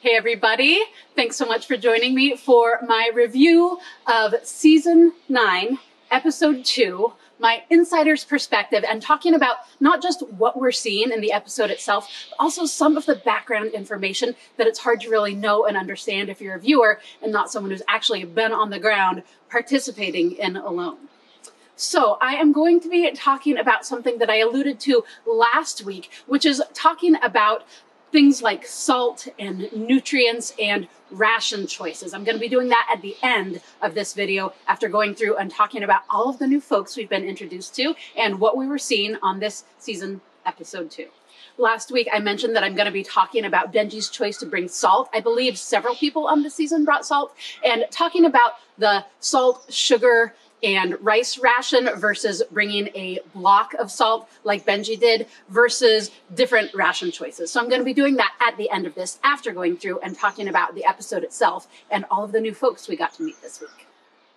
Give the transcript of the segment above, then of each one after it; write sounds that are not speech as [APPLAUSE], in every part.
Hey everybody, thanks so much for joining me for my review of season nine, episode two, my insider's perspective and talking about not just what we're seeing in the episode itself, but also some of the background information that it's hard to really know and understand if you're a viewer and not someone who's actually been on the ground participating in alone. So I am going to be talking about something that I alluded to last week, which is talking about things like salt and nutrients and ration choices. I'm going to be doing that at the end of this video after going through and talking about all of the new folks we've been introduced to and what we were seeing on this season episode two. Last week, I mentioned that I'm going to be talking about Benji's choice to bring salt. I believe several people on the season brought salt and talking about the salt, sugar, and rice ration versus bringing a block of salt like Benji did versus different ration choices. So I'm going to be doing that at the end of this after going through and talking about the episode itself and all of the new folks we got to meet this week.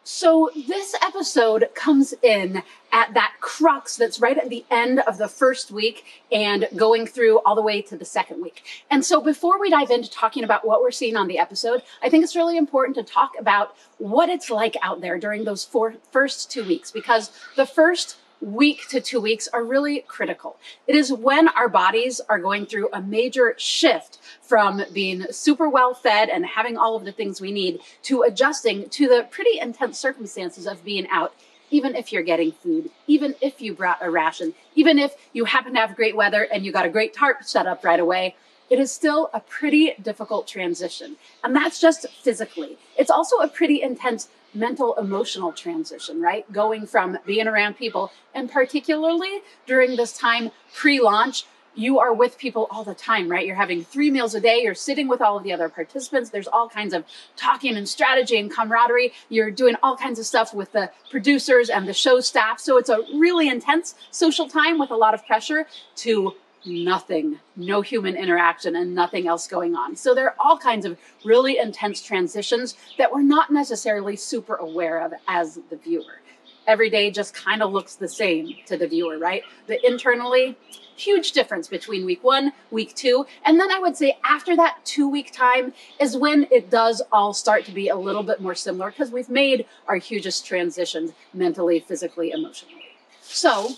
So this episode comes in at that crux that's right at the end of the first week and going through all the way to the second week. And so before we dive into talking about what we're seeing on the episode, I think it's really important to talk about what it's like out there during those four, first two weeks because the first week to two weeks are really critical. It is when our bodies are going through a major shift from being super well fed and having all of the things we need to adjusting to the pretty intense circumstances of being out even if you're getting food, even if you brought a ration, even if you happen to have great weather and you got a great tarp set up right away, it is still a pretty difficult transition. And that's just physically. It's also a pretty intense mental emotional transition, right? Going from being around people and particularly during this time pre-launch, you are with people all the time, right? You're having three meals a day. You're sitting with all of the other participants. There's all kinds of talking and strategy and camaraderie. You're doing all kinds of stuff with the producers and the show staff. So it's a really intense social time with a lot of pressure to nothing, no human interaction and nothing else going on. So there are all kinds of really intense transitions that we're not necessarily super aware of as the viewer. Every day just kind of looks the same to the viewer, right? But internally, huge difference between week one, week two, and then I would say after that two week time is when it does all start to be a little bit more similar because we've made our hugest transitions mentally, physically, emotionally. So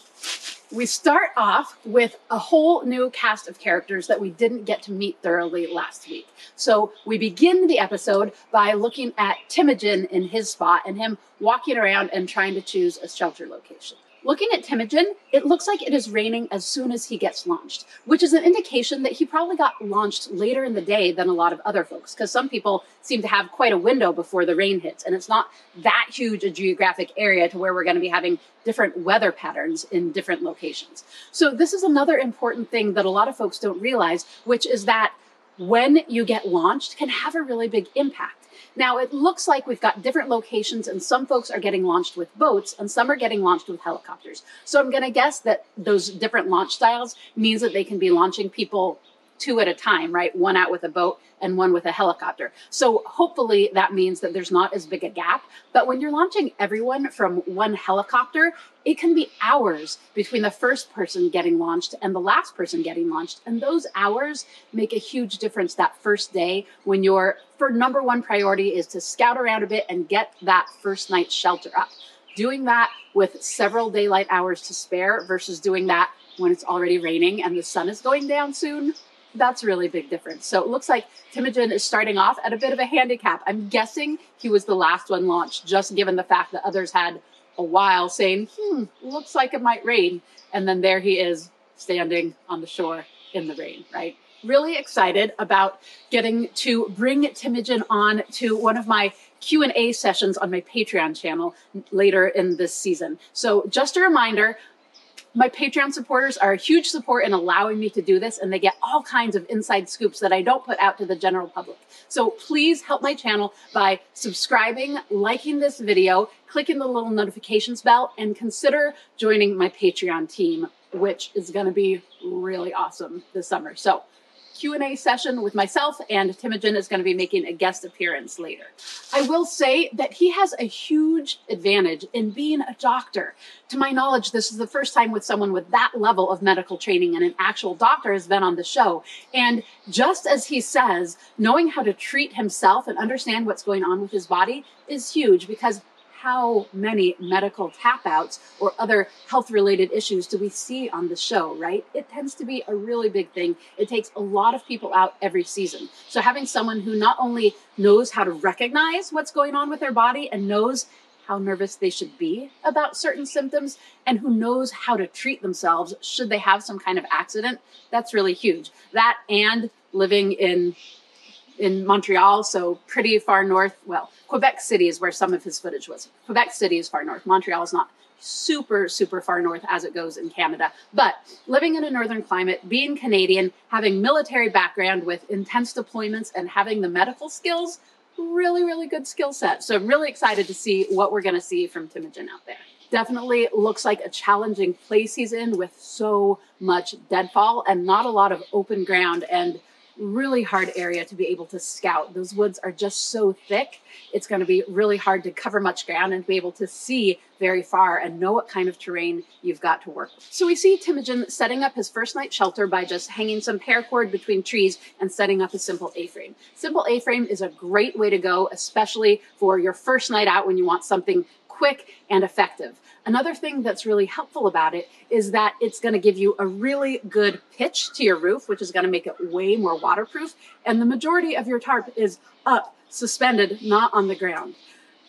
we start off with a whole new cast of characters that we didn't get to meet thoroughly last week. So we begin the episode by looking at Teimojin in his spot and him walking around and trying to choose a shelter location. Looking at Teimojin, it looks like it is raining as soon as he gets launched, which is an indication that he probably got launched later in the day than a lot of other folks, because some people seem to have quite a window before the rain hits, and it's not that huge a geographic area to where we're going to be having different weather patterns in different locations. So this is another important thing that a lot of folks don't realize, which is that when you get launched can have a really big impact. Now it looks like we've got different locations and some folks are getting launched with boats and some are getting launched with helicopters. So I'm going to guess that those different launch styles means that they can be launching people two at a time, right? One out with a boat and one with a helicopter. So hopefully that means that there's not as big a gap. But when you're launching everyone from one helicopter, it can be hours between the first person getting launched and the last person getting launched. And those hours make a huge difference that first day when your for number one priority is to scout around a bit and get that first night shelter up. Doing that with several daylight hours to spare versus doing that when it's already raining and the sun is going down soon that's a really big difference. So it looks like Teimojin is starting off at a bit of a handicap. I'm guessing he was the last one launched, just given the fact that others had a while saying, hmm, looks like it might rain. And then there he is standing on the shore in the rain, right? Really excited about getting to bring Teimojin on to one of my Q&A sessions on my Patreon channel later in this season. So just a reminder, my Patreon supporters are a huge support in allowing me to do this, and they get all kinds of inside scoops that I don't put out to the general public. So please help my channel by subscribing, liking this video, clicking the little notifications bell, and consider joining my Patreon team, which is going to be really awesome this summer. So Q&A session with myself and Teimojin is going to be making a guest appearance later. I will say that he has a huge advantage in being a doctor. To my knowledge, this is the first time with someone with that level of medical training and an actual doctor has been on the show. And just as he says, knowing how to treat himself and understand what's going on with his body is huge because how many medical tap outs or other health related issues do we see on the show, right? It tends to be a really big thing. It takes a lot of people out every season. So having someone who not only knows how to recognize what's going on with their body and knows how nervous they should be about certain symptoms and who knows how to treat themselves should they have some kind of accident, that's really huge. That and living in in Montreal, so pretty far north. Well, Quebec City is where some of his footage was. Quebec City is far north. Montreal is not super, super far north as it goes in Canada. But living in a northern climate, being Canadian, having military background with intense deployments and having the medical skills, really, really good skill set. So I'm really excited to see what we're going to see from Teimojin out there. Definitely looks like a challenging place he's in with so much deadfall and not a lot of open ground and really hard area to be able to scout. Those woods are just so thick. It's going to be really hard to cover much ground and be able to see very far and know what kind of terrain you've got to work with. So we see Teimojin setting up his first night shelter by just hanging some paracord between trees and setting up a simple A-frame. Simple A-frame is a great way to go, especially for your first night out when you want something quick and effective. Another thing that's really helpful about it is that it's going to give you a really good pitch to your roof, which is going to make it way more waterproof. And the majority of your tarp is up, suspended, not on the ground.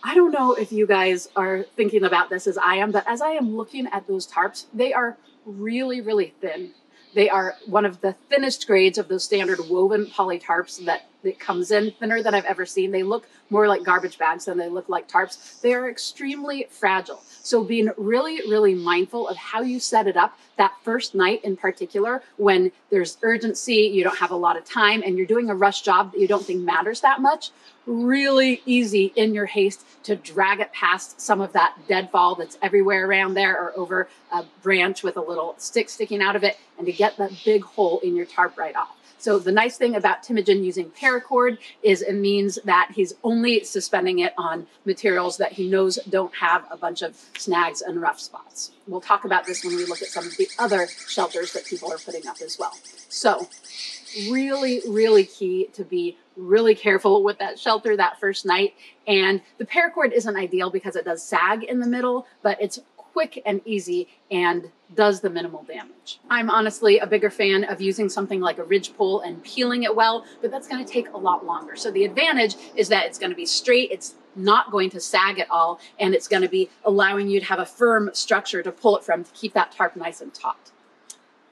I don't know if you guys are thinking about this as I am, but as I am looking at those tarps, they are really, really thin. They are one of the thinnest grades of those standard woven poly tarps that, that comes in, thinner than I've ever seen. They look more like garbage bags than they look like tarps. They are extremely fragile. So being really, really mindful of how you set it up that first night in particular, when there's urgency, you don't have a lot of time, and you're doing a rush job that you don't think matters that much, really easy in your haste to drag it past some of that deadfall that's everywhere around there or over a branch with a little stick sticking out of it and to get that big hole in your tarp right off. So the nice thing about Teimojin using paracord is it means that he's only suspending it on materials that he knows don't have a bunch of snags and rough spots. We'll talk about this when we look at some of the other shelters that people are putting up as well. So really, really key to be really careful with that shelter that first night. And the paracord isn't ideal because it does sag in the middle, but it's quick and easy and does the minimal damage. I'm honestly a bigger fan of using something like a ridge pole and peeling it well, but that's gonna take a lot longer. So the advantage is that it's gonna be straight, it's not going to sag at all, and it's gonna be allowing you to have a firm structure to pull it from to keep that tarp nice and taut.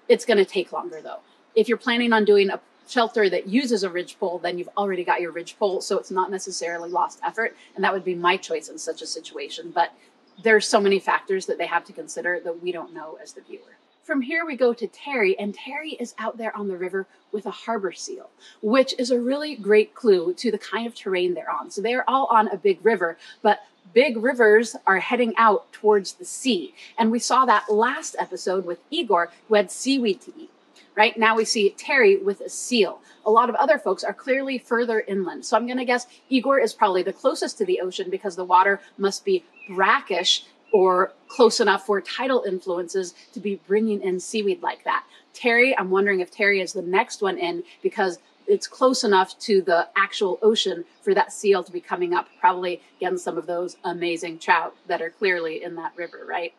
It's gonna take longer though. If you're planning on doing a shelter that uses a ridge pole, then you've already got your ridge pole, so it's not necessarily lost effort, and that would be my choice in such a situation. But there's so many factors that they have to consider that we don't know as the viewer. From here, we go to Terry, and Terry is out there on the river with a harbor seal, which is a really great clue to the kind of terrain they're on. So they're all on a big river, but big rivers are heading out towards the sea. And we saw that last episode with Igor, who had seaweed to eat right? Now we see Terry with a seal. A lot of other folks are clearly further inland. So I'm going to guess Igor is probably the closest to the ocean because the water must be brackish or close enough for tidal influences to be bringing in seaweed like that. Terry, I'm wondering if Terry is the next one in because it's close enough to the actual ocean for that seal to be coming up, probably getting some of those amazing trout that are clearly in that river, right?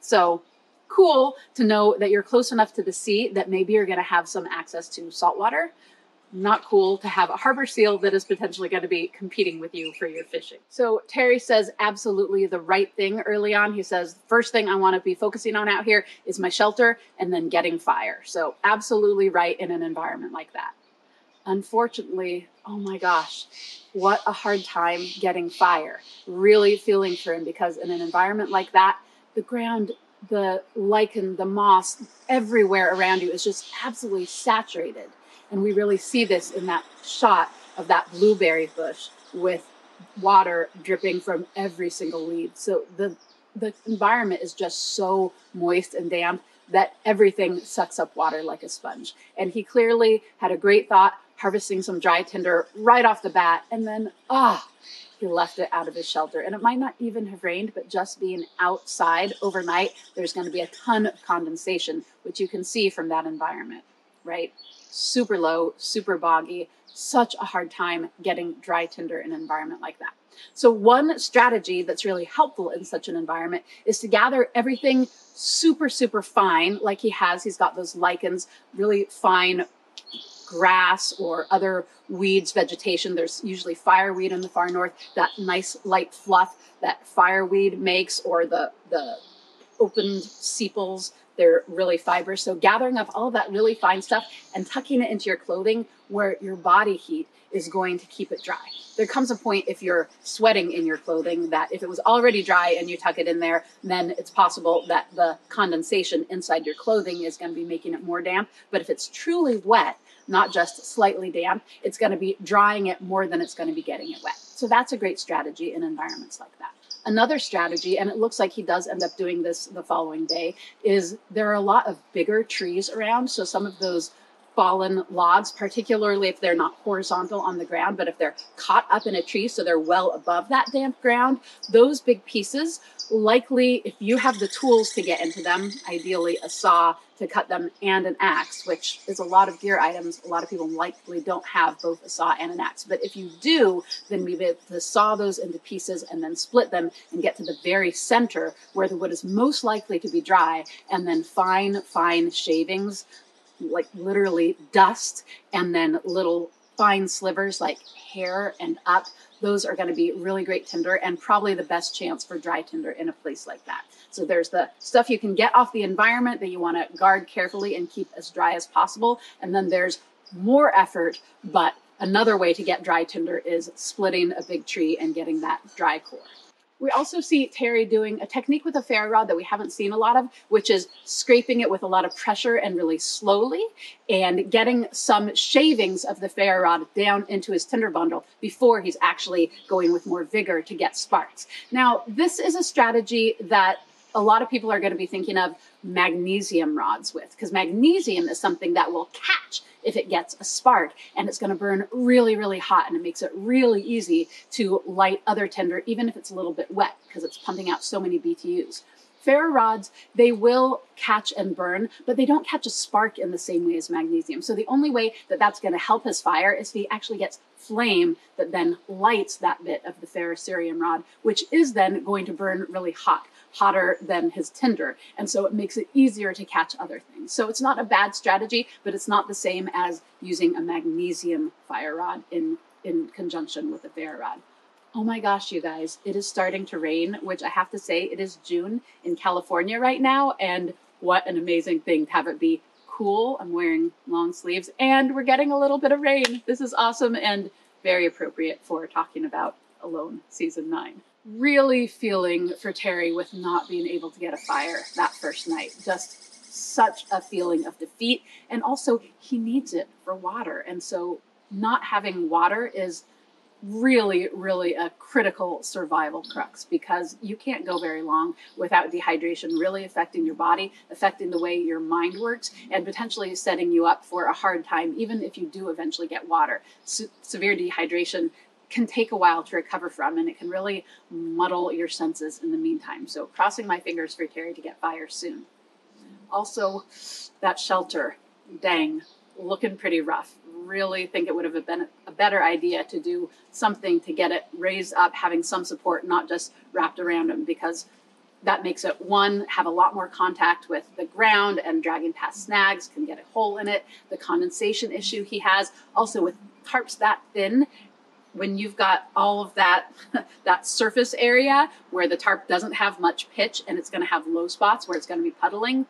So cool to know that you're close enough to the sea that maybe you're going to have some access to salt water. Not cool to have a harbor seal that is potentially going to be competing with you for your fishing. So Terry says absolutely the right thing early on. He says, first thing I want to be focusing on out here is my shelter and then getting fire. So absolutely right in an environment like that. Unfortunately, oh my gosh, what a hard time getting fire. Really feeling for him because in an environment like that, the ground the lichen, the moss everywhere around you is just absolutely saturated. And we really see this in that shot of that blueberry bush with water dripping from every single leaf. So the the environment is just so moist and damp that everything sucks up water like a sponge. And he clearly had a great thought, harvesting some dry tinder right off the bat, and then, ah, he left it out of his shelter. And it might not even have rained, but just being outside overnight, there's going to be a ton of condensation, which you can see from that environment, right? Super low, super boggy, such a hard time getting dry tinder in an environment like that. So one strategy that's really helpful in such an environment is to gather everything super, super fine, like he has. He's got those lichens, really fine grass or other weeds, vegetation. There's usually fireweed in the far north, that nice light fluff that fireweed makes, or the, the opened sepals. They're really fibrous. So gathering up all of that really fine stuff and tucking it into your clothing where your body heat is going to keep it dry. There comes a point if you're sweating in your clothing that if it was already dry and you tuck it in there, then it's possible that the condensation inside your clothing is going to be making it more damp. But if it's truly wet, not just slightly damp, it's going to be drying it more than it's going to be getting it wet. So that's a great strategy in environments like that. Another strategy, and it looks like he does end up doing this the following day, is there are a lot of bigger trees around. So some of those fallen logs, particularly if they're not horizontal on the ground, but if they're caught up in a tree so they're well above that damp ground, those big pieces likely, if you have the tools to get into them, ideally a saw to cut them and an axe, which is a lot of gear items. A lot of people likely don't have both a saw and an axe. But if you do, then we able to saw those into pieces and then split them and get to the very center where the wood is most likely to be dry, and then fine, fine shavings, like literally dust, and then little fine slivers like hair and up those are going to be really great tinder and probably the best chance for dry tinder in a place like that. So there's the stuff you can get off the environment that you want to guard carefully and keep as dry as possible. And then there's more effort, but another way to get dry tinder is splitting a big tree and getting that dry core. We also see Terry doing a technique with a ferro rod that we haven't seen a lot of, which is scraping it with a lot of pressure and really slowly and getting some shavings of the ferro rod down into his tinder bundle before he's actually going with more vigor to get sparks. Now, this is a strategy that a lot of people are going to be thinking of magnesium rods with because magnesium is something that will catch if it gets a spark and it's going to burn really really hot and it makes it really easy to light other tinder even if it's a little bit wet because it's pumping out so many BTUs. Ferro rods, they will catch and burn, but they don't catch a spark in the same way as magnesium. So the only way that that's going to help his fire is if he actually gets flame that then lights that bit of the ferrocerium rod, which is then going to burn really hot hotter than his tinder. And so it makes it easier to catch other things. So it's not a bad strategy, but it's not the same as using a magnesium fire rod in, in conjunction with a ferro rod. Oh my gosh, you guys, it is starting to rain, which I have to say, it is June in California right now. And what an amazing thing to have it be cool. I'm wearing long sleeves and we're getting a little bit of rain. This is awesome and very appropriate for talking about Alone season nine. Really feeling for Terry with not being able to get a fire that first night. Just such a feeling of defeat. And also, he needs it for water. And so, not having water is really, really a critical survival crux because you can't go very long without dehydration really affecting your body, affecting the way your mind works, and potentially setting you up for a hard time, even if you do eventually get water. Se- severe dehydration can take a while to recover from, and it can really muddle your senses in the meantime. So, crossing my fingers for Terry to get fire soon. Also, that shelter, dang, looking pretty rough really think it would have been a better idea to do something to get it raised up, having some support, not just wrapped around him, because that makes it one have a lot more contact with the ground and dragging past snags can get a hole in it. The condensation issue he has, also with tarps that thin, when you've got all of that [LAUGHS] that surface area where the tarp doesn't have much pitch and it's going to have low spots where it's going to be puddling,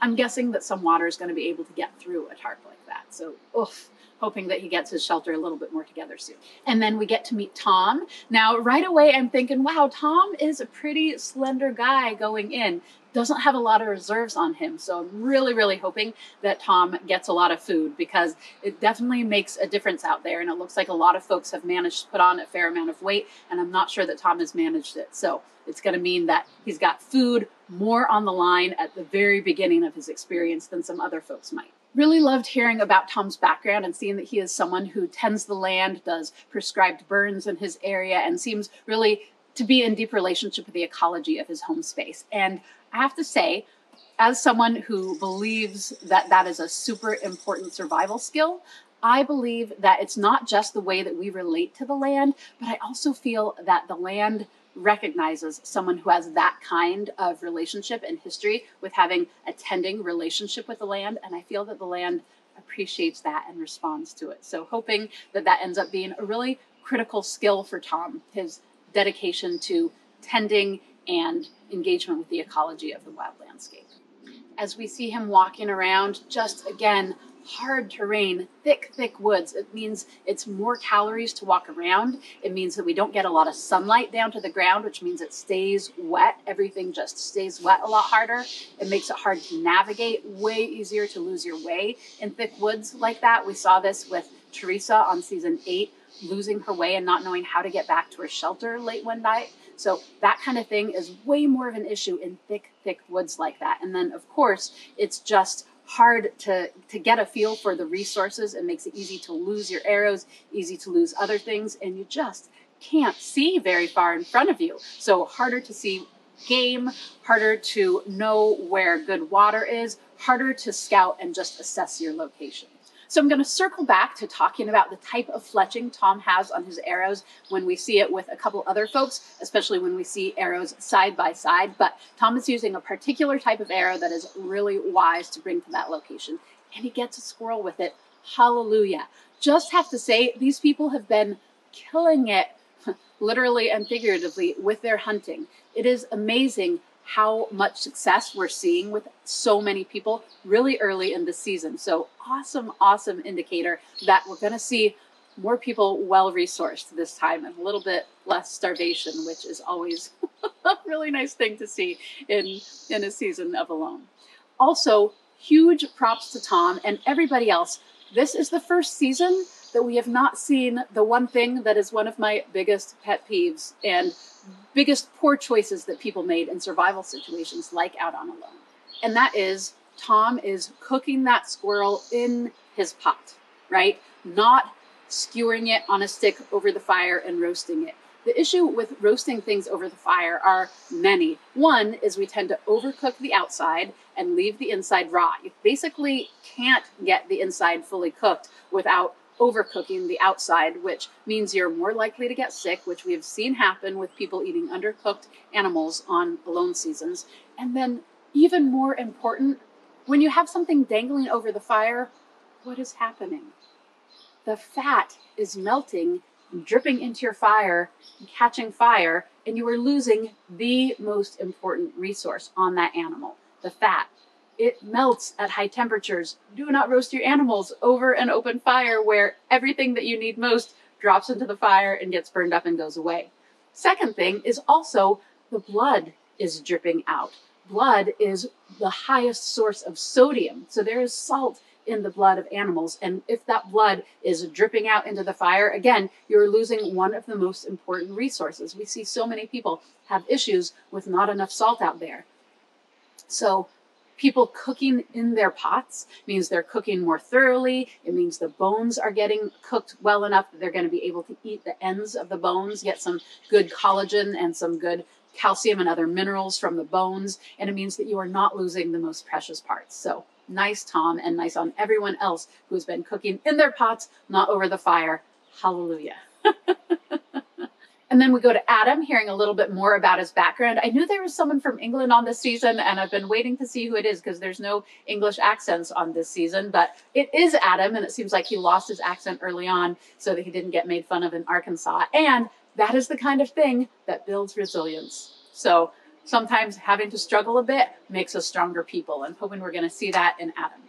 I'm guessing that some water is going to be able to get through a tarp like that. So, oof, hoping that he gets his shelter a little bit more together soon. And then we get to meet Tom. Now, right away, I'm thinking, wow, Tom is a pretty slender guy going in. Doesn't have a lot of reserves on him. So I'm really, really hoping that Tom gets a lot of food because it definitely makes a difference out there. And it looks like a lot of folks have managed to put on a fair amount of weight. And I'm not sure that Tom has managed it. So it's going to mean that he's got food, more on the line at the very beginning of his experience than some other folks might. Really loved hearing about Tom's background and seeing that he is someone who tends the land, does prescribed burns in his area, and seems really to be in deep relationship with the ecology of his home space. And I have to say, as someone who believes that that is a super important survival skill, I believe that it's not just the way that we relate to the land, but I also feel that the land recognizes someone who has that kind of relationship and history with having a tending relationship with the land. And I feel that the land appreciates that and responds to it. So, hoping that that ends up being a really critical skill for Tom, his dedication to tending and engagement with the ecology of the wild landscape. As we see him walking around, just again, hard terrain, thick, thick woods. It means it's more calories to walk around. It means that we don't get a lot of sunlight down to the ground, which means it stays wet. Everything just stays wet a lot harder. It makes it hard to navigate, way easier to lose your way in thick woods like that. We saw this with Teresa on season eight, losing her way and not knowing how to get back to her shelter late one night. So that kind of thing is way more of an issue in thick, thick woods like that. And then, of course, it's just hard to to get a feel for the resources. It makes it easy to lose your arrows, easy to lose other things, and you just can't see very far in front of you. So harder to see game, harder to know where good water is, harder to scout and just assess your location. So I'm going to circle back to talking about the type of fletching Tom has on his arrows when we see it with a couple other folks, especially when we see arrows side by side. But Tom is using a particular type of arrow that is really wise to bring to that location. And he gets a squirrel with it. Hallelujah. Just have to say, these people have been killing it, [LAUGHS] literally and figuratively, with their hunting. It is amazing how much success we're seeing with so many people really early in the season. So, awesome, awesome indicator that we're going to see more people well resourced this time and a little bit less starvation, which is always [LAUGHS] a really nice thing to see in, in a season of Alone. Also, huge props to Tom and everybody else. This is the first season that we have not seen the one thing that is one of my biggest pet peeves and biggest poor choices that people made in survival situations like out on a alone. And that is Tom is cooking that squirrel in his pot, right? Not skewering it on a stick over the fire and roasting it. The issue with roasting things over the fire are many. One is we tend to overcook the outside and leave the inside raw. You basically can't get the inside fully cooked without overcooking the outside, which means you're more likely to get sick, which we have seen happen with people eating undercooked animals on alone seasons. And then, even more important, when you have something dangling over the fire, what is happening? The fat is melting, dripping into your fire, catching fire, and you are losing the most important resource on that animal the fat it melts at high temperatures. Do not roast your animals over an open fire where everything that you need most drops into the fire and gets burned up and goes away. Second thing is also the blood is dripping out. Blood is the highest source of sodium. So there is salt in the blood of animals. And if that blood is dripping out into the fire, again, you're losing one of the most important resources. We see so many people have issues with not enough salt out there. So people cooking in their pots means they're cooking more thoroughly. It means the bones are getting cooked well enough that they're going to be able to eat the ends of the bones, get some good collagen and some good calcium and other minerals from the bones. And it means that you are not losing the most precious parts. So nice, Tom, and nice on everyone else who's been cooking in their pots, not over the fire. Hallelujah. [LAUGHS] And then we go to Adam, hearing a little bit more about his background. I knew there was someone from England on this season, and I've been waiting to see who it is because there's no English accents on this season. But it is Adam, and it seems like he lost his accent early on so that he didn't get made fun of in Arkansas. And that is the kind of thing that builds resilience. So sometimes having to struggle a bit makes us stronger people. I'm hoping we're going to see that in Adam.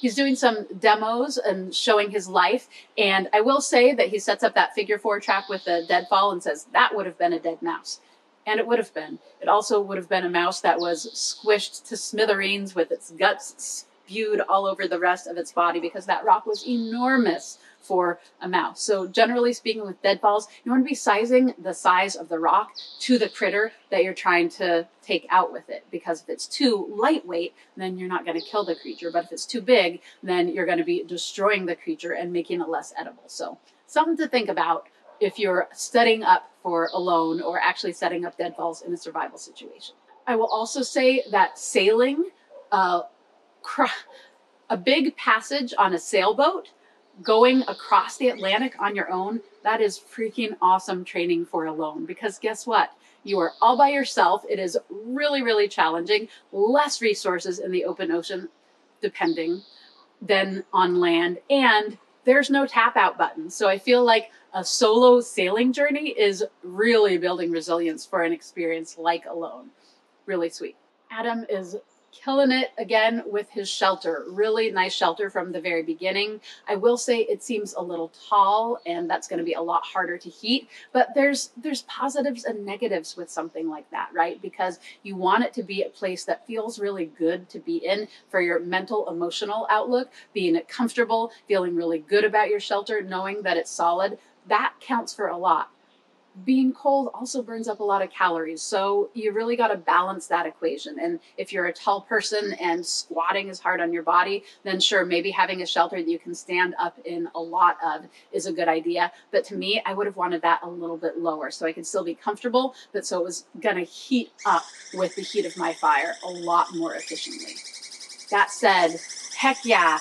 He's doing some demos and showing his life. And I will say that he sets up that figure four trap with the deadfall and says that would have been a dead mouse. And it would have been. It also would have been a mouse that was squished to smithereens with its guts spewed all over the rest of its body because that rock was enormous for a mouse. So generally speaking with deadfalls, you want to be sizing the size of the rock to the critter that you're trying to take out with it. Because if it's too lightweight, then you're not going to kill the creature. But if it's too big, then you're going to be destroying the creature and making it less edible. So something to think about if you're setting up for alone or actually setting up deadfalls in a survival situation. I will also say that sailing, uh, a big passage on a sailboat, going across the Atlantic on your own, that is freaking awesome training for alone. Because guess what? You are all by yourself. It is really, really challenging. Less resources in the open ocean, depending, than on land. And there's no tap out button. So I feel like a solo sailing journey is really building resilience for an experience like Alone. Really sweet. Adam is killing it again with his shelter. Really nice shelter from the very beginning. I will say it seems a little tall and that's going to be a lot harder to heat, but there's there's positives and negatives with something like that, right? Because you want it to be a place that feels really good to be in for your mental emotional outlook, being comfortable, feeling really good about your shelter, knowing that it's solid. That counts for a lot being cold also burns up a lot of calories. So you really got to balance that equation. And if you're a tall person and squatting is hard on your body, then sure, maybe having a shelter that you can stand up in a lot of is a good idea. But to me, I would have wanted that a little bit lower so I could still be comfortable, but so it was going to heat up with the heat of my fire a lot more efficiently. That said, heck yeah,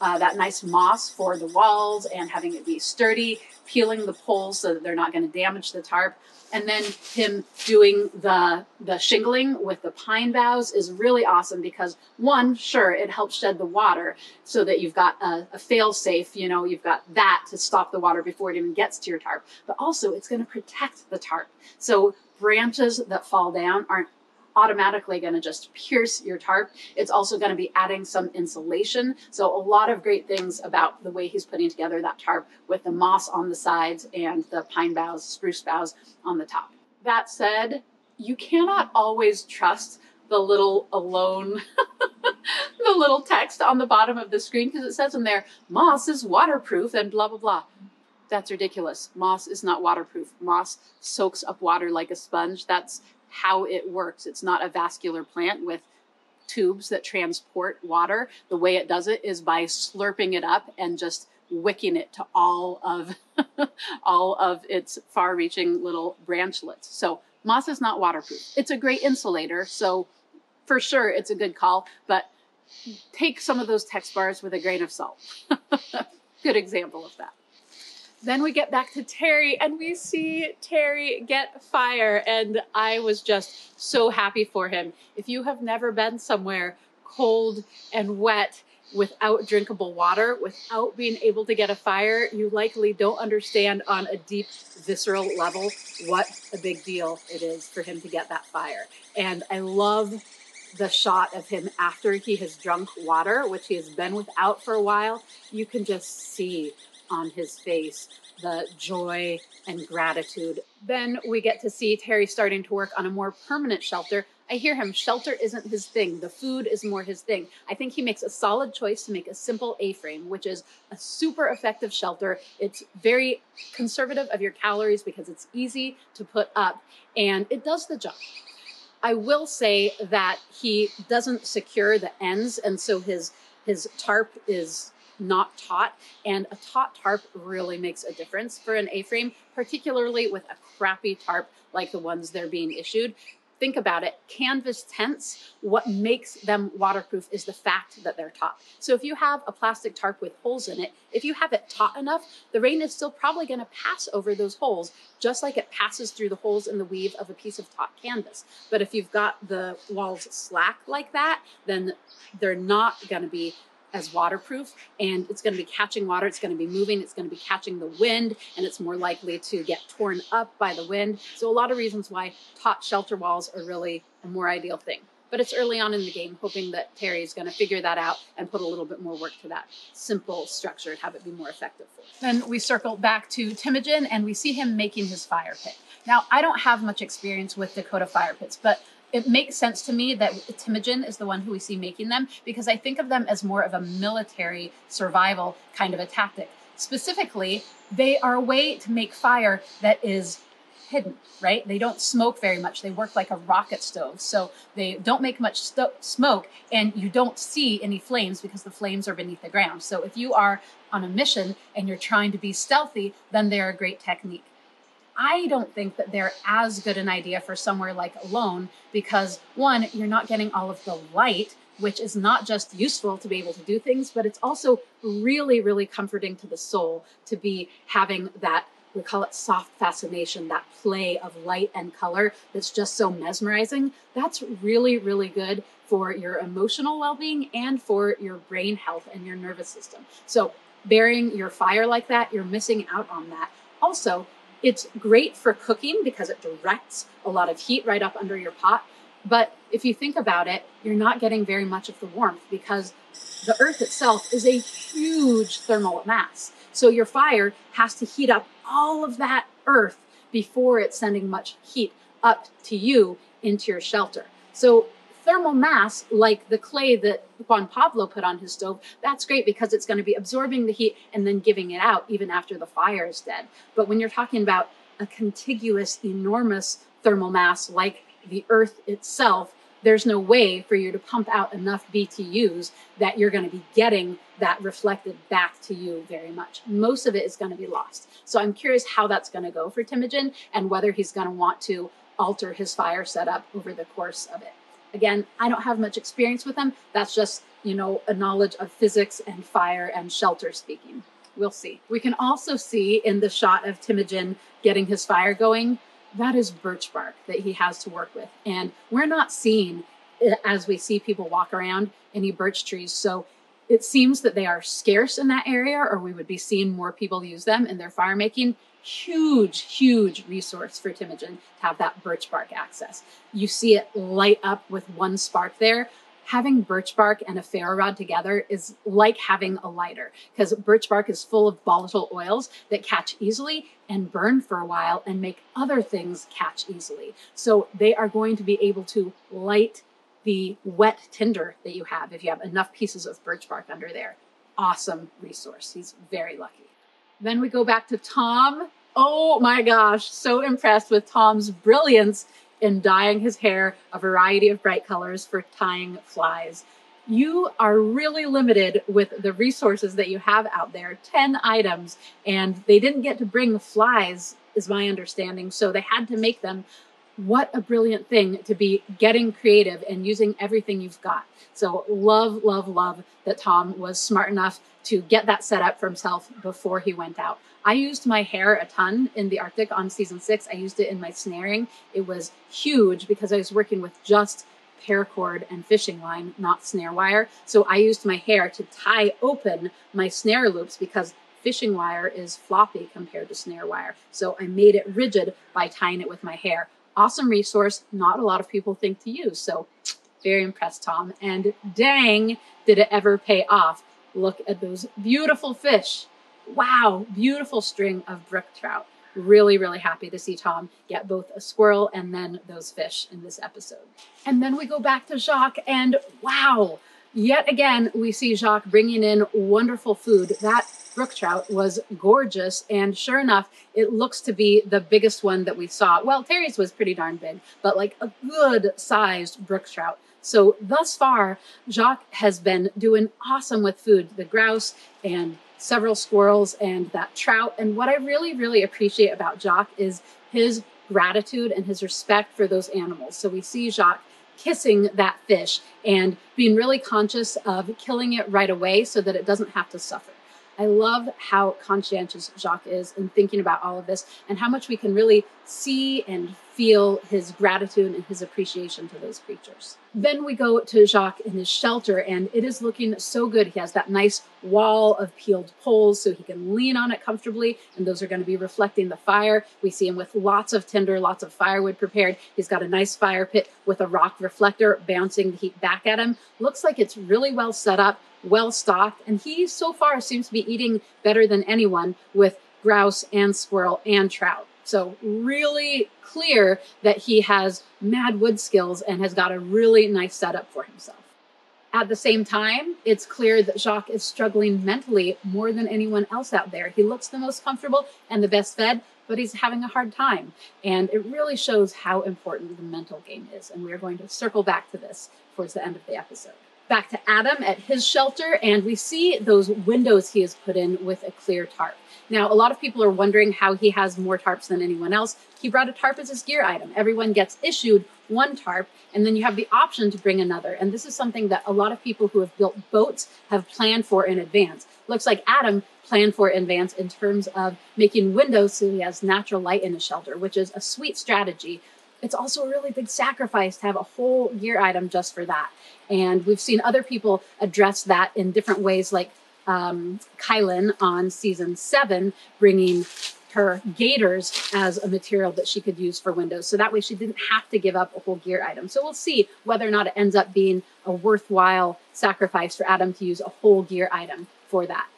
uh, that nice moss for the walls and having it be sturdy peeling the poles so that they're not going to damage the tarp. And then him doing the the shingling with the pine boughs is really awesome because one, sure, it helps shed the water so that you've got a, a fail safe, you know, you've got that to stop the water before it even gets to your tarp. But also it's going to protect the tarp. So branches that fall down aren't automatically going to just pierce your tarp. It's also going to be adding some insulation. So a lot of great things about the way he's putting together that tarp with the moss on the sides and the pine boughs, spruce boughs on the top. That said, you cannot always trust the little alone, [LAUGHS] the little text on the bottom of the screen because it says in there, moss is waterproof and blah, blah, blah. That's ridiculous. Moss is not waterproof. Moss soaks up water like a sponge. That's how it works. It's not a vascular plant with tubes that transport water. The way it does it is by slurping it up and just wicking it to all of [LAUGHS] all of its far-reaching little branchlets. So moss is not waterproof. It's a great insulator, so for sure it's a good call, but take some of those text bars with a grain of salt. [LAUGHS] good example of that. Then we get back to Terry and we see Terry get fire. And I was just so happy for him. If you have never been somewhere cold and wet without drinkable water, without being able to get a fire, you likely don't understand on a deep visceral level what a big deal it is for him to get that fire. And I love the shot of him after he has drunk water, which he has been without for a while. You can just see on his face the joy and gratitude. Then we get to see Terry starting to work on a more permanent shelter. I hear him, shelter isn't his thing. The food is more his thing. I think he makes a solid choice to make a simple A frame, which is a super effective shelter. It's very conservative of your calories because it's easy to put up and it does the job. I will say that he doesn't secure the ends, and so his his tarp is not taut. And a taut tarp really makes a difference for an A-frame, particularly with a crappy tarp like the ones they're being issued. Think about it. Canvas tents, what makes them waterproof is the fact that they're taut. So if you have a plastic tarp with holes in it, if you have it taut enough, the rain is still probably going to pass over those holes, just like it passes through the holes in the weave of a piece of taut canvas. But if you've got the walls slack like that, then they're not going to be as waterproof and it's going to be catching water, it's going to be moving, it's going to be catching the wind, and it's more likely to get torn up by the wind. So, a lot of reasons why taut shelter walls are really a more ideal thing. But it's early on in the game, hoping that Terry is going to figure that out and put a little bit more work to that simple structure and have it be more effective for us. Then we circle back to Teimojin and we see him making his fire pit. Now, I don't have much experience with Dakota fire pits, but it makes sense to me that Teimojin is the one who we see making them because I think of them as more of a military survival kind of a tactic. specifically, they are a way to make fire that is hidden, right? They don't smoke very much. They work like a rocket stove. So they don't make much smoke and you don't see any flames because the flames are beneath the ground. So if you are on a mission and you're trying to be stealthy, then they're a great technique. I don't think that they're as good an idea for somewhere like Alone because one, you're not getting all of the light which is not just useful to be able to do things, but it's also really, really comforting to the soul to be having that. We call it soft fascination, that play of light and color that's just so mesmerizing. That's really, really good for your emotional well being and for your brain health and your nervous system. So, burying your fire like that, you're missing out on that. Also, it's great for cooking because it directs a lot of heat right up under your pot. But if you think about it, you're not getting very much of the warmth because the earth itself is a huge thermal mass. So your fire has to heat up all of that earth before it's sending much heat up to you into your shelter. So thermal mass, like the clay that Juan Pablo put on his stove, that's great because it's going to be absorbing the heat and then giving it out even after the fire is dead. But when you're talking about a contiguous, enormous thermal mass like the earth itself, there's no way for you to pump out enough BTUs that you're going to be getting that reflected back to you very much. Most of it is going to be lost. So I'm curious how that's going to go for Teimojin and whether he's going to want to alter his fire setup over the course of it. Again, I don't have much experience with them. That's just, you know, a knowledge of physics and fire and shelter speaking. We'll see. We can also see in the shot of Teimojin getting his fire going that is birch bark that he has to work with. And we're not seeing, eh, as we see people walk around, any birch trees. So it seems that they are scarce in that area, or we would be seeing more people use them in their fire making. Huge, huge resource for Teimojin to have that birch bark access. You see it light up with one spark there having birch bark and a ferro rod together is like having a lighter because birch bark is full of volatile oils that catch easily and burn for a while and make other things catch easily. So they are going to be able to light the wet tinder that you have if you have enough pieces of birch bark under there. Awesome resource. He's very lucky. Then we go back to Tom. Oh my gosh, so impressed with Tom's brilliance in dyeing his hair a variety of bright colors for tying flies. You are really limited with the resources that you have out there 10 items, and they didn't get to bring flies, is my understanding, so they had to make them. What a brilliant thing to be getting creative and using everything you've got. So, love, love, love that Tom was smart enough to get that set up for himself before he went out. I used my hair a ton in the Arctic on season six. I used it in my snaring. It was huge because I was working with just paracord and fishing line, not snare wire. So I used my hair to tie open my snare loops because fishing wire is floppy compared to snare wire. So I made it rigid by tying it with my hair. Awesome resource, not a lot of people think to use. So very impressed, Tom. And dang, did it ever pay off. Look at those beautiful fish wow, beautiful string of brook trout. Really, really happy to see Tom get both a squirrel and then those fish in this episode. And then we go back to Jacques, and wow, yet again, we see Jacques bringing in wonderful food. That brook trout was gorgeous, and sure enough, it looks to be the biggest one that we saw. Well, Terry's was pretty darn big, but like a good sized brook trout. So thus far, Jacques has been doing awesome with food. The grouse and several squirrels and that trout. And what I really, really appreciate about Jacques is his gratitude and his respect for those animals. So we see Jacques kissing that fish and being really conscious of killing it right away so that it doesn't have to suffer. I love how conscientious Jacques is in thinking about all of this and how much we can really see and feel his gratitude and his appreciation to those creatures. Then we go to Jacques in his shelter, and it is looking so good. He has that nice wall of peeled poles so he can lean on it comfortably, and those are going to be reflecting the fire. We see him with lots of tinder, lots of firewood prepared. He's got a nice fire pit with a rock reflector bouncing the heat back at him. Looks like it's really well set up, well stocked, and he so far seems to be eating better than anyone with grouse and squirrel and trout. So, really clear that he has mad wood skills and has got a really nice setup for himself. At the same time, it's clear that Jacques is struggling mentally more than anyone else out there. He looks the most comfortable and the best fed, but he's having a hard time. And it really shows how important the mental game is. And we're going to circle back to this towards the end of the episode. Back to Adam at his shelter, and we see those windows he has put in with a clear tarp. Now, a lot of people are wondering how he has more tarps than anyone else. He brought a tarp as his gear item. Everyone gets issued one tarp, and then you have the option to bring another. And this is something that a lot of people who have built boats have planned for in advance. Looks like Adam planned for in advance in terms of making windows so he has natural light in his shelter, which is a sweet strategy. It's also a really big sacrifice to have a whole gear item just for that. And we've seen other people address that in different ways, like um, Kielyn on season seven, bringing her gaiters as a material that she could use for windows. So that way she didn't have to give up a whole gear item. So we'll see whether or not it ends up being a worthwhile sacrifice for Adam to use a whole gear item for that.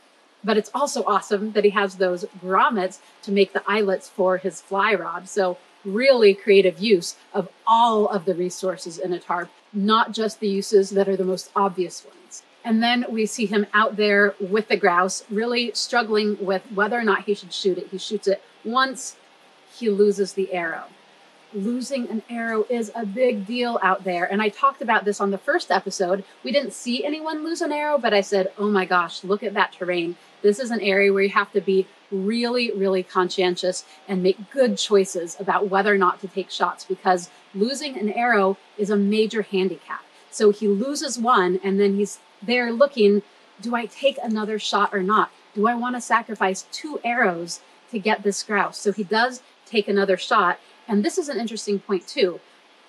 But it's also awesome that he has those grommets to make the eyelets for his fly rod. So really creative use of all of the resources in a tarp, not just the uses that are the most obvious ones. And then we see him out there with the grouse, really struggling with whether or not he should shoot it. He shoots it once, he loses the arrow. Losing an arrow is a big deal out there. And I talked about this on the first episode. We didn't see anyone lose an arrow, but I said, oh my gosh, look at that terrain. This is an area where you have to be really, really conscientious and make good choices about whether or not to take shots because losing an arrow is a major handicap. So he loses one and then he's there looking, do I take another shot or not? Do I want to sacrifice two arrows to get this grouse? So he does take another shot. And this is an interesting point too,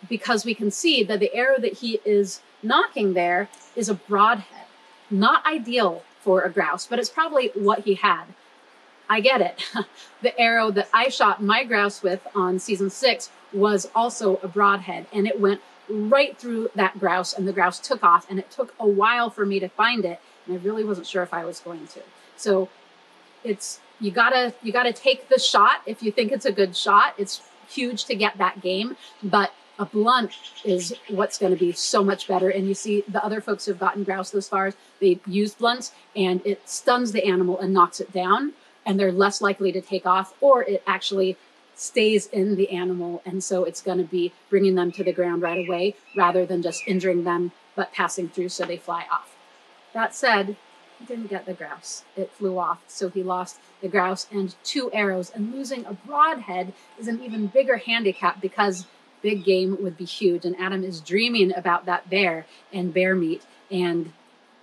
because we can see that the arrow that he is nocking there is a broadhead. Not ideal for a grouse, but it's probably what he had. I get it. [LAUGHS] the arrow that I shot my grouse with on season six was also a broadhead and it went right through that grouse and the grouse took off and it took a while for me to find it and I really wasn't sure if I was going to. So it's you gotta you gotta take the shot if you think it's a good shot. It's huge to get that game, but a blunt is what's going to be so much better. And you see the other folks who've gotten grouse those far, they use blunts and it stuns the animal and knocks it down and they're less likely to take off or it actually stays in the animal. And so it's going to be bringing them to the ground right away rather than just injuring them, but passing through so they fly off. That said, he didn't get the grouse. It flew off. So he lost the grouse and two arrows. And losing a broadhead is an even bigger handicap because big game would be huge. And Adam is dreaming about that bear and bear meat. And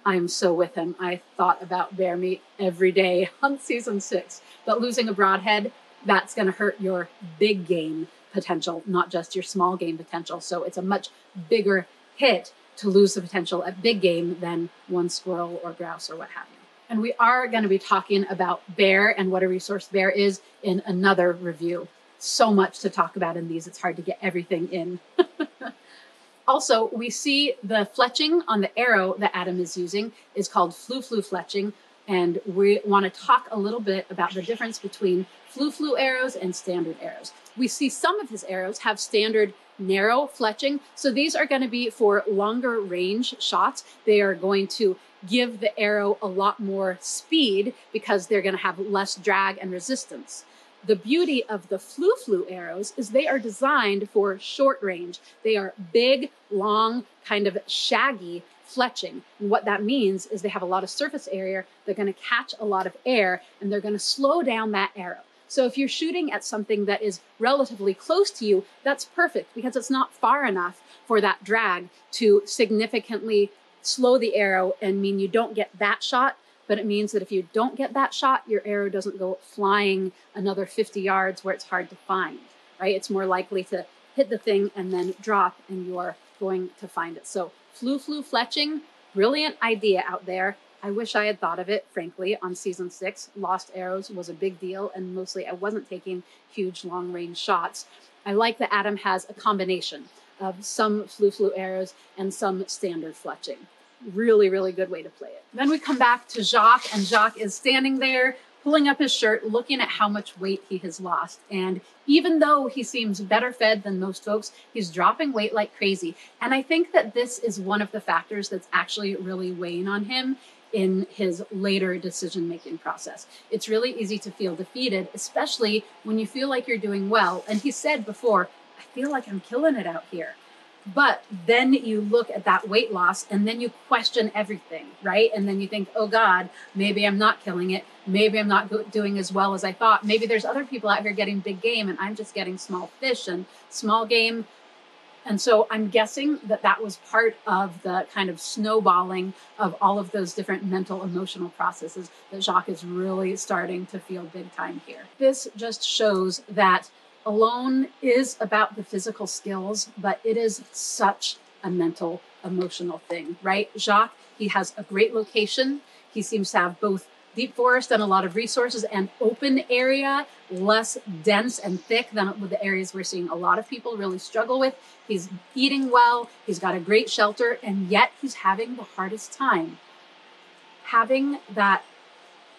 I'm so with him. I thought about bear meat every day [LAUGHS] on season six. But losing a broadhead that's going to hurt your big game potential, not just your small game potential. So it's a much bigger hit to lose the potential at big game than one squirrel or grouse or what have you. And we are going to be talking about bear and what a resource bear is in another review. So much to talk about in these, it's hard to get everything in. [LAUGHS] also, we see the fletching on the arrow that Adam is using is called flu flu fletching. And we want to talk a little bit about the difference between flu flu arrows and standard arrows. We see some of his arrows have standard narrow fletching. So these are going to be for longer range shots. They are going to give the arrow a lot more speed because they're going to have less drag and resistance. The beauty of the flu flu arrows is they are designed for short range. They are big, long, kind of shaggy fletching. And what that means is they have a lot of surface area. They're going to catch a lot of air and they're going to slow down that arrow. So if you're shooting at something that is relatively close to you, that's perfect because it's not far enough for that drag to significantly slow the arrow and mean you don't get that shot. But it means that if you don't get that shot, your arrow doesn't go flying another 50 yards where it's hard to find, right? It's more likely to hit the thing and then drop and you're going to find it. So flu flu fletching, brilliant idea out there. I wish I had thought of it, frankly, on season six. Lost Arrows was a big deal, and mostly I wasn't taking huge long range shots. I like that Adam has a combination of some flu flu arrows and some standard fletching. Really, really good way to play it. Then we come back to Jacques, and Jacques is standing there pulling up his shirt, looking at how much weight he has lost. And even though he seems better fed than most folks, he's dropping weight like crazy. And I think that this is one of the factors that's actually really weighing on him in his later decision making process. It's really easy to feel defeated, especially when you feel like you're doing well. And he said before, I feel like I'm killing it out here. But then you look at that weight loss and then you question everything, right? And then you think, oh God, maybe I'm not killing it. Maybe I'm not doing as well as I thought. Maybe there's other people out here getting big game and I'm just getting small fish and small game. And so I'm guessing that that was part of the kind of snowballing of all of those different mental, emotional processes that Jacques is really starting to feel big time here. This just shows that alone is about the physical skills, but it is such a mental, emotional thing, right? Jacques, he has a great location. He seems to have both deep forest and a lot of resources and open area, less dense and thick than the areas we're seeing a lot of people really struggle with. He's eating well, he's got a great shelter, and yet he's having the hardest time having that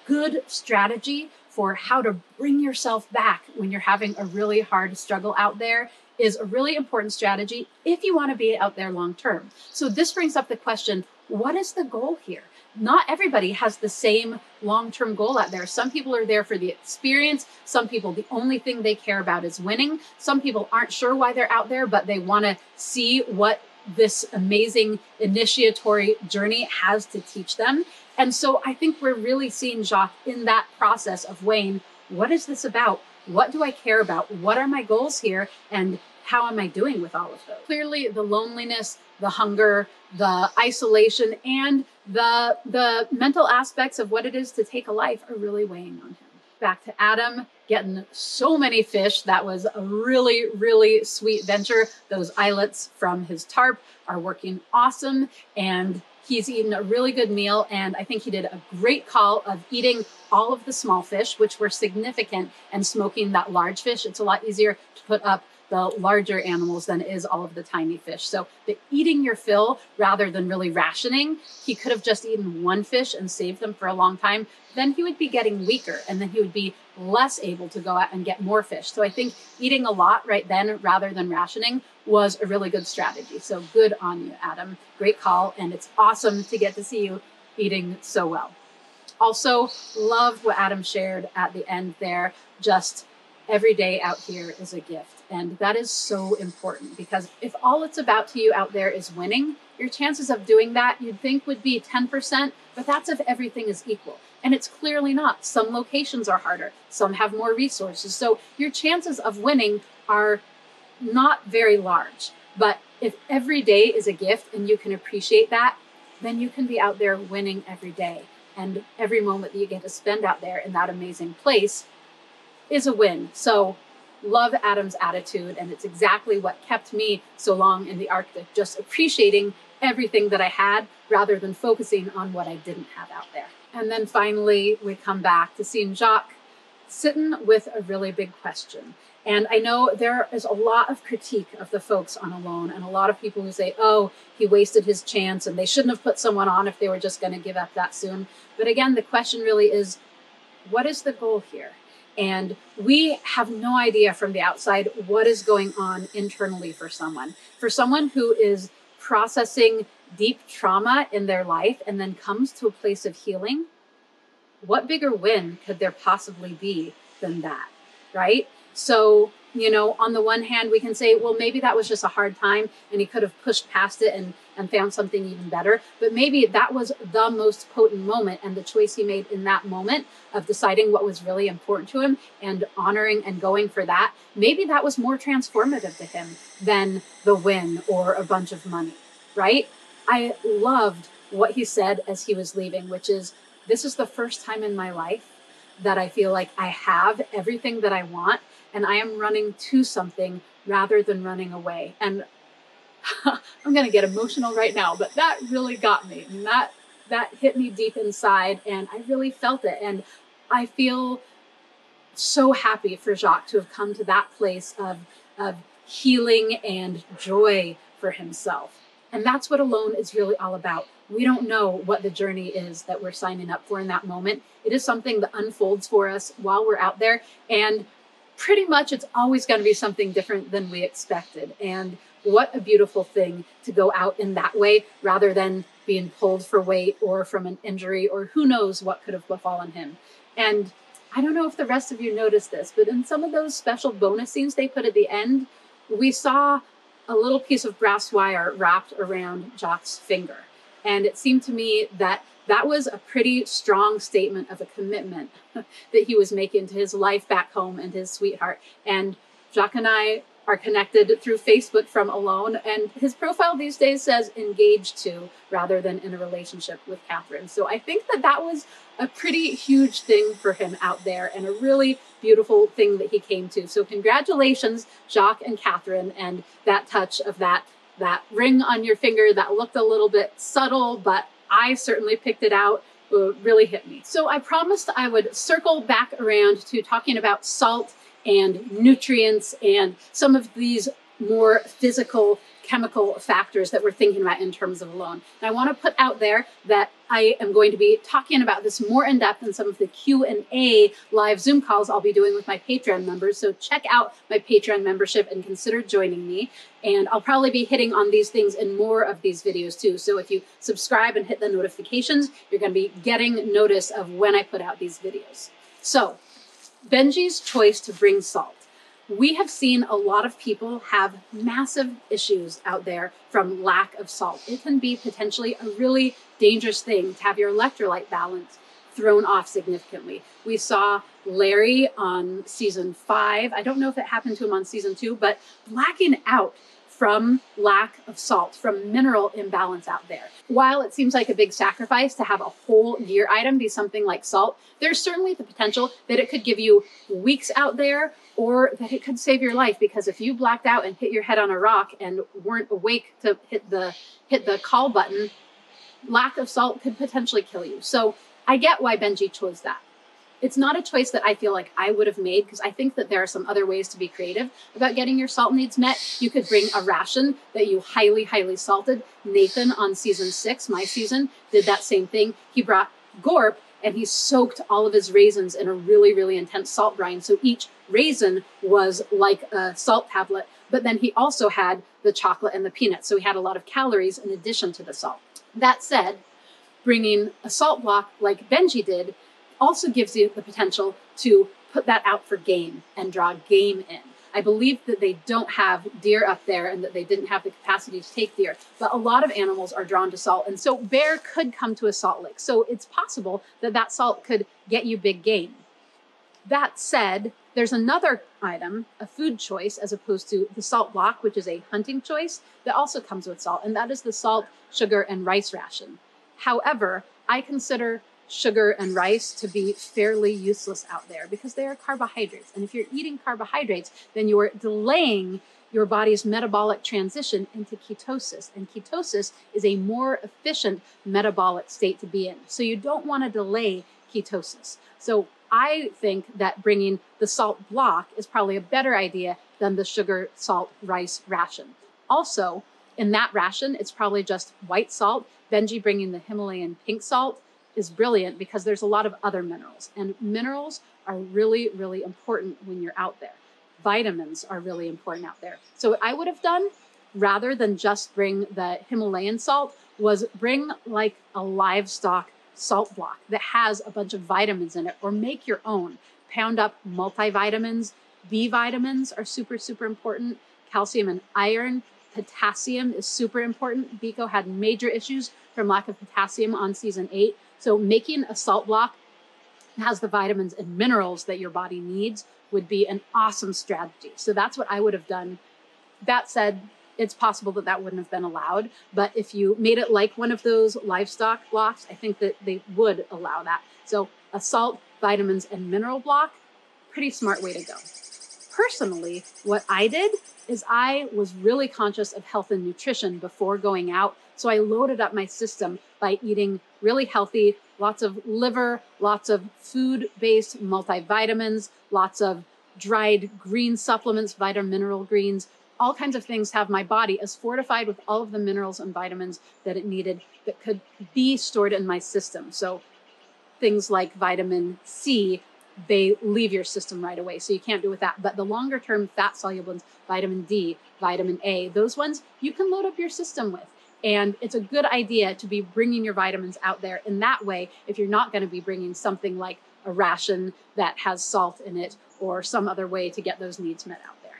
good strategy for how to bring yourself back when you're having a really hard struggle out there is a really important strategy if you want to be out there long term. So this brings up the question, what is the goal here? Not everybody has the same long term goal out there. Some people are there for the experience. Some people, the only thing they care about is winning. Some people aren't sure why they're out there, but they want to see what this amazing initiatory journey has to teach them. And so I think we're really seeing Jacques in that process of weighing what is this about? What do I care about? What are my goals here? And how am I doing with all of those? Clearly, the loneliness, the hunger, the isolation, and the, the mental aspects of what it is to take a life are really weighing on him. Back to Adam, getting so many fish. That was a really, really sweet venture. Those eyelets from his tarp are working awesome. And He's eaten a really good meal, and I think he did a great call of eating all of the small fish, which were significant, and smoking that large fish. It's a lot easier to put up the larger animals than is all of the tiny fish. So the eating your fill rather than really rationing, he could have just eaten one fish and saved them for a long time. Then he would be getting weaker and then he would be less able to go out and get more fish. So I think eating a lot right then rather than rationing was a really good strategy. So good on you, Adam. Great call. And it's awesome to get to see you eating so well. Also, love what Adam shared at the end there. Just every day out here is a gift. And that is so important because if all it's about to you out there is winning, your chances of doing that you'd think would be 10%, but that's if everything is equal. And it's clearly not. Some locations are harder, some have more resources. So your chances of winning are not very large. But if every day is a gift and you can appreciate that, then you can be out there winning every day. And every moment that you get to spend out there in that amazing place is a win. So love Adam's attitude, and it's exactly what kept me so long in the Arctic, just appreciating everything that I had rather than focusing on what I didn't have out there. And then finally, we come back to seeing Jacques sitting with a really big question. And I know there is a lot of critique of the folks on Alone, and a lot of people who say, oh, he wasted his chance and they shouldn't have put someone on if they were just going to give up that soon. But again, the question really is what is the goal here? And we have no idea from the outside what is going on internally for someone. For someone who is processing deep trauma in their life and then comes to a place of healing, what bigger win could there possibly be than that? Right? So you know, on the one hand, we can say, well, maybe that was just a hard time and he could have pushed past it and, and found something even better. But maybe that was the most potent moment and the choice he made in that moment of deciding what was really important to him and honoring and going for that. Maybe that was more transformative to him than the win or a bunch of money, right? I loved what he said as he was leaving, which is, this is the first time in my life that I feel like I have everything that I want and I am running to something rather than running away. And [LAUGHS] I'm going to get emotional right now, but that really got me. And that that hit me deep inside and I really felt it and I feel so happy for Jacques to have come to that place of of healing and joy for himself. And that's what alone is really all about. we don't know what the journey is that we're signing up for in that moment. It is something that unfolds for us while we're out there. And pretty much it's always going to be something different than we expected. And what a beautiful thing to go out in that way rather than being pulled for weight or from an injury or who knows what could have befallen him. And I don't know if the rest of you noticed this, but in some of those special bonus scenes they put at the end, we saw a little piece of brass wire wrapped around Jacques's finger. And it seemed to me that that was a pretty strong statement of a commitment [LAUGHS] that he was making to his life back home and his sweetheart. And Jacques and I are connected through Facebook from alone. And his profile these days says engaged to rather than in a relationship with Catherine. So I think that that was a pretty huge thing for him out there and a really beautiful thing that he came to. So congratulations, Jacques and Catherine, and that touch of that that ring on your finger that looked a little bit subtle, but I certainly picked it out. It really hit me. So I promised I would circle back around to talking about salt and nutrients and some of these more physical chemical factors that we're thinking about in terms of alone. And I want to put out there that I am going to be talking about this more in depth in some of the Q&A live Zoom calls I'll be doing with my Patreon members. So check out my Patreon membership and consider joining me. And I'll probably be hitting on these things in more of these videos too. So if you subscribe and hit the notifications, you're going to be getting notice of when I put out these videos. So Benji's choice to bring salt. We have seen a lot of people have massive issues out there from lack of salt. It can be potentially a really dangerous thing to have your electrolyte balance thrown off significantly. We saw Larry on season five. I don't know if it happened to him on season two, but blacking out from lack of salt, from mineral imbalance out there. While it seems like a big sacrifice to have a whole gear item be something like salt, there's certainly the potential that it could give you weeks out there or that it could save your life because if you blacked out and hit your head on a rock and weren't awake to hit the hit the call button, lack of salt could potentially kill you. So I get why Benji chose that it's not a choice that I feel like I would have made because I think that there are some other ways to be creative about getting your salt needs met. You could bring a ration that you highly, highly salted. Nathan on season six, my season, did that same thing. He brought Gorp and he soaked all of his raisins in a really, really intense salt brine. So each raisin was like a salt tablet, but then he also had the chocolate and the peanuts. So he had a lot of calories in addition to the salt. That said, bringing a salt block like Benji did also gives you the potential to put that out for game and draw game in. I believe that they don't have deer up there and that they didn't have the capacity to take deer, but a lot of animals are drawn to salt. And so bear could come to a salt lick. So it's possible that that salt could get you big game. That said, there's another item, a food choice, as opposed to the salt block, which is a hunting choice, that also comes with salt, and that is the salt, sugar, and rice ration. However, I consider sugar and rice to be fairly useless out there because they are carbohydrates. And if you're eating carbohydrates, then you're delaying your body's metabolic transition into ketosis. And ketosis is a more efficient metabolic state to be in. So you don't want to delay ketosis. So I think that bringing the salt block is probably a better idea than the sugar, salt, rice ration. Also, in that ration, it's probably just white salt. Benji bringing the Himalayan pink salt is brilliant because there's a lot of other minerals, and minerals are really, really important when you're out there. Vitamins are really important out there. So, what I would have done rather than just bring the Himalayan salt was bring like a livestock salt block that has a bunch of vitamins in it, or make your own. Pound up multivitamins. B vitamins are super, super important. Calcium and iron. Potassium is super important. Biko had major issues from lack of potassium on season eight. So making a salt block has the vitamins and minerals that your body needs would be an awesome strategy. So that's what I would have done. That said, it's possible that that wouldn't have been allowed. But if you made it like one of those livestock blocks, I think that they would allow that. So a salt, vitamins, and mineral block, pretty smart way to go. Personally, what I did is I was really conscious of health and nutrition before going out. So I loaded up my system by eating really healthy, lots of liver, lots of food based multivitamins, lots of dried green supplements, vitamin mineral greens, all kinds of things have my body as fortified with all of the minerals and vitamins that it needed that could be stored in my system. So things like vitamin C, they leave your system right away. So you can't do with that. But the longer term fat soluble ones, vitamin D, vitamin A, those ones you can load up your system with. And it's a good idea to be bringing your vitamins out there in that way if you're not going to be bringing something like a ration that has salt in it or some other way to get those needs met out there.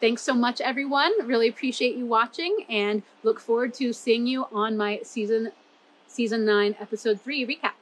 Thanks so much, everyone. Really appreciate you watching and look forward to seeing you on my season season nine, episode three recap.